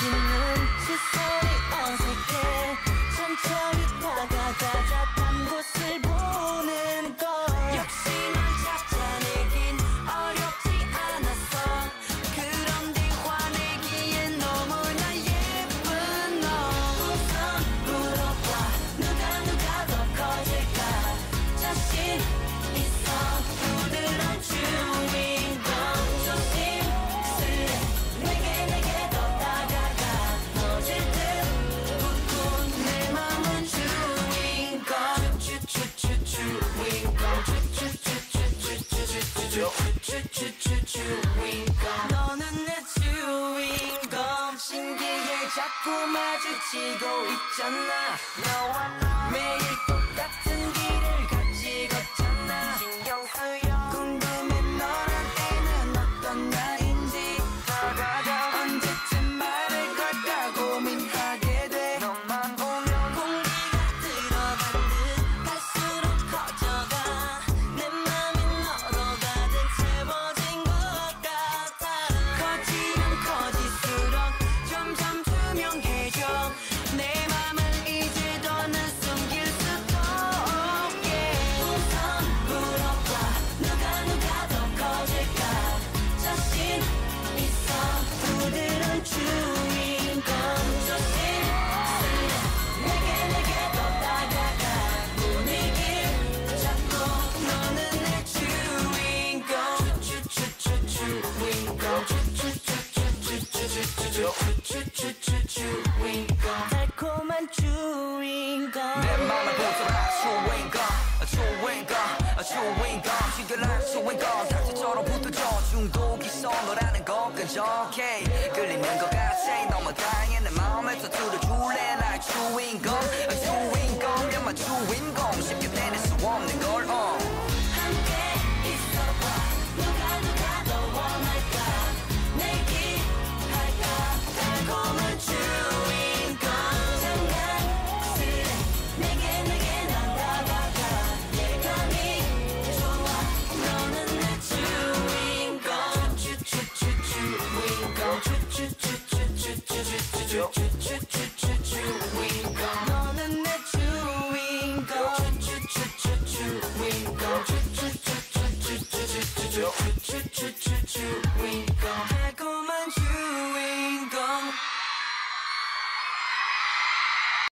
you know 자꾸 마주치고 있잖아. 너와 나 chewing gum. 달콤한 chewing gum. 내 맘에 보자라 chewing gum. Chewing gum. Chewing gum. 시끄러운 chewing gum. 닭지처럼 붙어져 중독이성 너라는 건 끈적해. 끌리는 것 같아. 너무 다양해. 내 맘에 터뜨려줄래. 날 chewing gum. Chewing gum. we